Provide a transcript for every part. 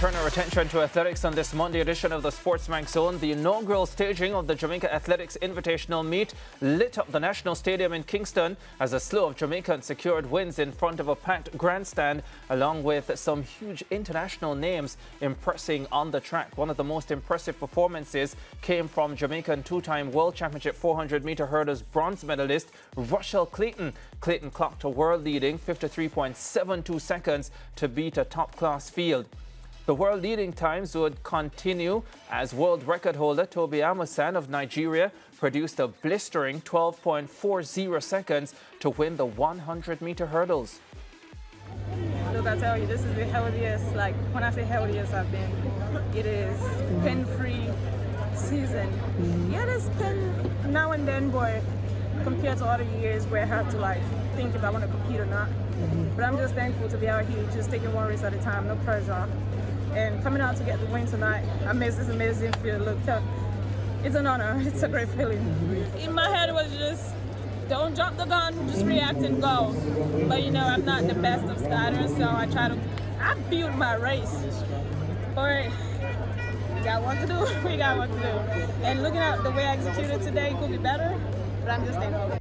Turn our attention to athletics on this Monday edition of the SportsMax Zone. The inaugural staging of the Jamaica Athletics Invitational Meet lit up the National Stadium in Kingston as a slew of Jamaicans secured wins in front of a packed grandstand, along with some huge international names impressing on the track. One of the most impressive performances came from Jamaican two-time World Championship 400-meter hurdles bronze medalist Rushell Clayton. Clayton clocked a world-leading 53.72 seconds to beat a top-class field. The world leading times would continue as world record holder Tobi Amusan of Nigeria produced a blistering 12.40 seconds to win the 100 meter hurdles. Look, I tell you, this is the healthiest, like, when I say healthiest I've been, it is pain-free season. Mm-hmm. Yeah, there's pain now and then, boy, compared to other years where I have to, like, think if I want to compete or not. Mm-hmm. But I'm just thankful to be out here, just taking one race at a time, no pressure and coming out to get the win tonight I amidst this amazing field. Look, tough. it's an honor. It's a great feeling. In my head, was just don't drop the gun, just react and go. But you know, I'm not the best of starters, so I try to. I built my race. But we got what to do. We got what to do. And looking at the way I executed today could be better, but I'm just thankful.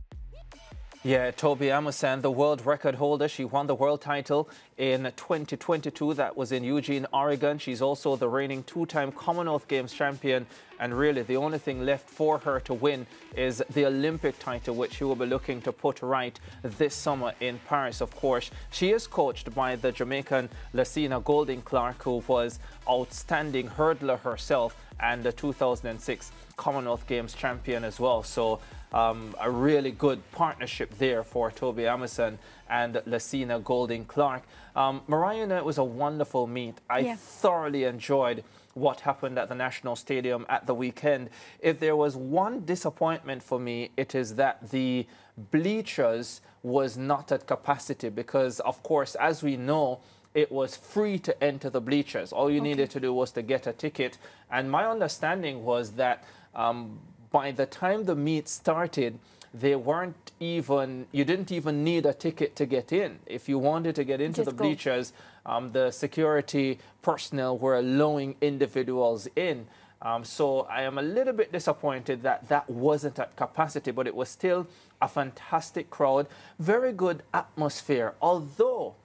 Yeah, Tobi Amusan, the world record holder. She won the world title in 2022. That was in Eugene, Oregon. She's also the reigning two-time Commonwealth Games champion. And really, the only thing left for her to win is the Olympic title, which she will be looking to put right this summer in Paris, of course. She is coached by the Jamaican Lacena Golding-Clarke, who was outstanding hurdler herself and the 2006 Commonwealth Games champion as well. So um, a really good partnership there for Tobi Amusan and Lacena Golding-Clarke. Um, Mariah, it was a wonderful meet. I yeah. thoroughly enjoyed what happened at the National Stadium at the weekend. If there was one disappointment for me, it is that the bleachers was not at capacity because, of course, as we know, it was free to enter the bleachers. All you okay. needed to do was to get a ticket. And my understanding was that um, by the time the meet started, they weren't even, you didn't even need a ticket to get in. If you wanted to get into Just the bleachers, um, the security personnel were allowing individuals in. Um, so I am a little bit disappointed that that wasn't at capacity, but it was still a fantastic crowd, very good atmosphere. Although,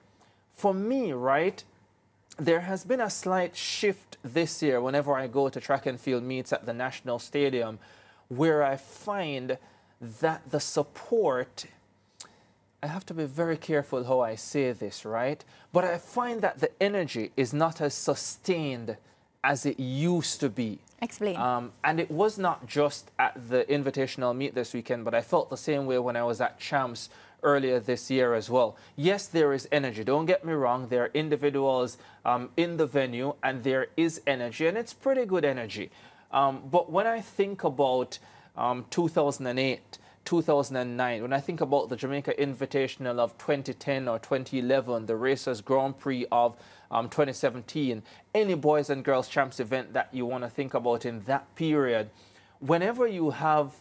for me, right, there has been a slight shift this year whenever I go to track and field meets at the National Stadium where I find that the support, I have to be very careful how I say this, right? But I find that the energy is not as sustained as it used to be. Explain. Um, and it was not just at the invitational meet this weekend, but I felt the same way when I was at Champs earlier this year as well. Yes, there is energy. Don't get me wrong. There are individuals um, in the venue, and there is energy, and it's pretty good energy. Um, but when I think about um, 2008, 2009, when I think about the Jamaica Invitational of 2010 or 2011, the Racers Grand Prix of um, 2017, any boys and girls champs event that you want to think about in that period, whenever you have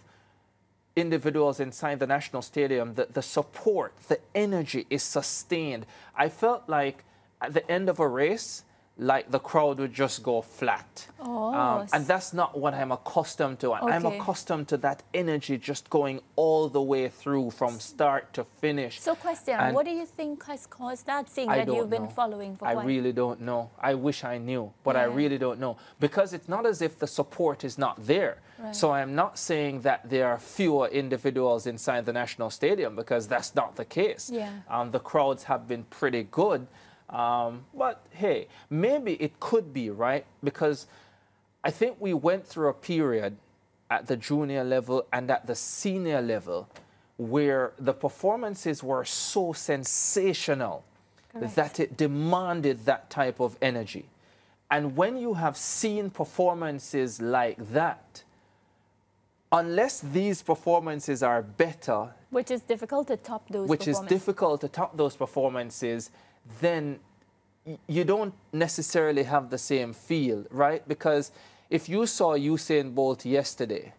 individuals inside the national stadium, the, the support, the energy is sustained. I felt like at the end of a race, like the crowd would just go flat. Oh, um, and that's not what I'm accustomed to. Okay. I'm accustomed to that energy just going all the way through from start to finish. So question, and what do you think has caused that thing that you've been know. following for I really don't know. I wish I knew, but yeah. I really don't know. Because it's not as if the support is not there. Right. So I'm not saying that there are fewer individuals inside the National Stadium because that's not the case. Yeah. Um, the crowds have been pretty good. Um, but hey, maybe it could be, right? Because I think we went through a period at the junior level and at the senior level where the performances were so sensational Correct. that it demanded that type of energy. And when you have seen performances like that, unless these performances are better, which is difficult to top those which is difficult to top those performances, then you don't necessarily have the same feel, right? Because if you saw Usain Bolt yesterday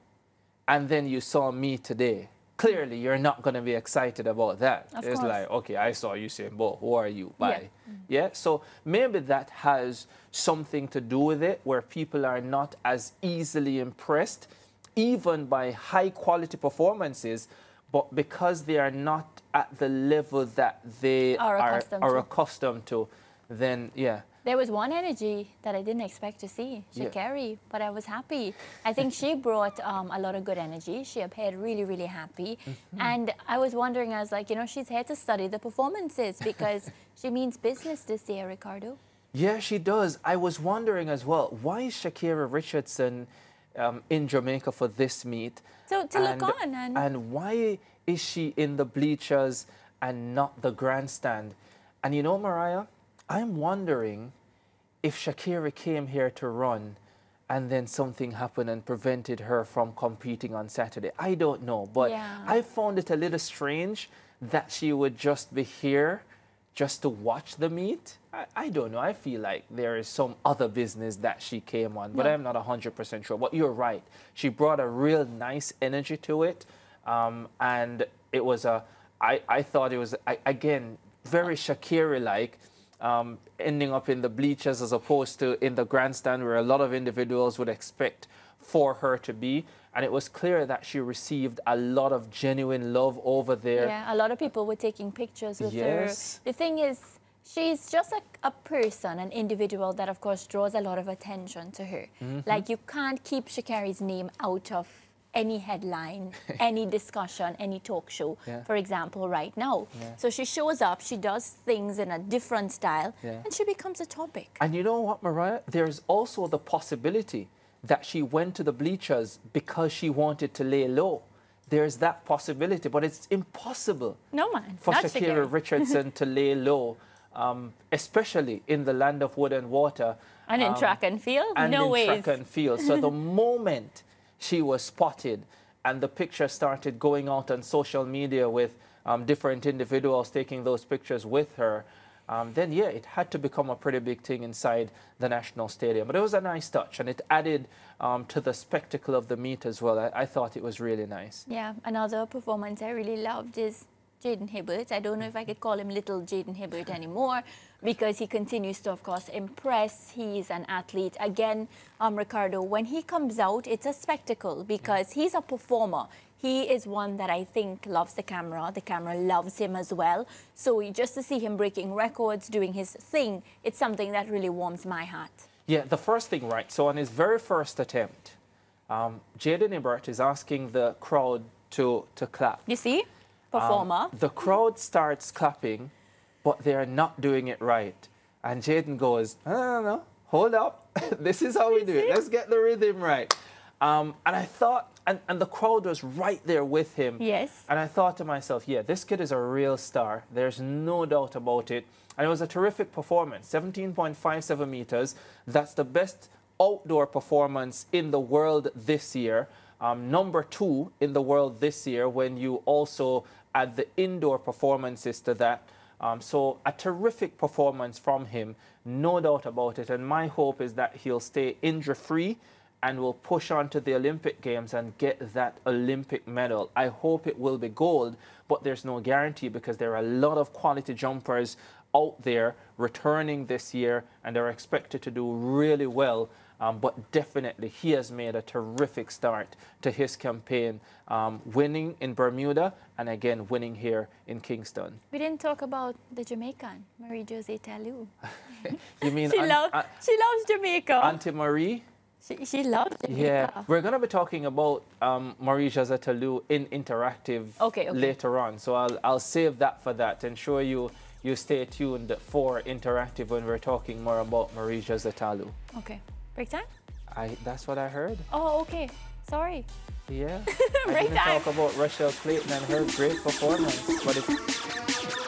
and then you saw me today, clearly you're not going to be excited about that. Of it's course. like, okay, I saw you saying, "Boy, who are you?" Bye. Yeah. Yeah. So maybe that has something to do with it, where people are not as easily impressed, even by high quality performances, but because they are not at the level that they Are are, accustomed are to. accustomed to, then yeah. There was one energy that I didn't expect to see, Yeah. But I was happy. I think she brought um, a lot of good energy. She appeared really, really happy. Mm-hmm. And I was wondering, I was like, you know, she's here to study the performances because she means business this year, Ricardo. Yeah, she does. I was wondering as well, why is Sha'Carri Richardson um, in Jamaica for this meet? So to look on and- and why is she in the bleachers and not the grandstand? And you know, Mariah, I'm wondering if Sha'Carri came here to run and then something happened and prevented her from competing on Saturday. I don't know, but Yeah. I found it a little strange that she would just be here just to watch the meet. I, I don't know. I feel like there is some other business that she came on, but No. I'm not 100% sure. But you're right. She brought a real nice energy to it. Um, and it was a, I, I thought it was, I, again, very Sha'Carri like. Um, ending up in the bleachers as opposed to in the grandstand where a lot of individuals would expect for her to be. And it was clear that she received a lot of genuine love over there. Yeah, a lot of people were taking pictures with Yes. her. The thing is, she's just a, a person, an individual that, of course, draws a lot of attention to her. Mm-hmm. Like, you can't keep Sha'Carri's name out of any headline, any discussion, any talk show, Yeah. for example, right now. Yeah. So she shows up, she does things in a different style, Yeah. and she becomes a topic. And you know what, Mariah? There's also the possibility that she went to the bleachers because she wanted to lay low. There's that possibility, but it's impossible No, man. for Sha'Carri. Richardson to lay low, um, especially in the land of wood and water. And in um, track and field, and no in ways. track and field. So the moment she was spotted and the picture started going out on social media with um, different individuals taking those pictures with her, um, then yeah, it had to become a pretty big thing inside the National Stadium. But it was a nice touch and it added um, to the spectacle of the meet as well. I, I thought it was really nice. Yeah, another performance I really loved is Jaydon Hibbert. I don't know if I could call him little Jaydon Hibbert anymore because he continues to, of course, impress. He's an athlete. Again, um, Ricardo, when he comes out, it's a spectacle because he's a performer. He is one that I think loves the camera. The camera loves him as well. So just to see him breaking records, doing his thing, it's something that really warms my heart. Yeah, the first thing, right. So on his very first attempt, um, Jaydon Hibbert is asking the crowd to, to clap. You see? Um, the crowd starts clapping, but they're not doing it right. And Jaydon goes, no, no, no, hold up. this is how we do it. Let's get the rhythm right. Um, and I thought, and, and the crowd was right there with him. Yes. And I thought to myself, yeah, this kid is a real star. There's no doubt about it. And it was a terrific performance 17.57 meters. That's the best outdoor performance in the world this year. Um, number two in the world this year when you also add the indoor performances to that. Um, so a terrific performance from him, no doubt about it. And my hope is that he'll stay injury free and will push on to the Olympic Games and get that Olympic medal. I hope it will be gold, but there's no guarantee because there are a lot of quality jumpers out there returning this year and they're expected to do really well. Um, but definitely, he has made a terrific start to his campaign, um, winning in Bermuda and again winning here in Kingston. We didn't talk about the Jamaican, Marie-Josée Ta Lou. You mean She, loves, she loves Jamaica. Auntie Marie? she, she loves Jamaica. Yeah, we're going to be talking about um, Marie-Josée Ta Lou in interactive Okay, okay. later on. So I'll, I'll save that for that and show you you stay tuned for interactive when we're talking more about Marie-Josée Ta Lou. Okay. Break time? I that's what I heard. Oh, okay. Sorry. Yeah. I Break didn't time. talk about Rushell Clayton and her great performance, but it's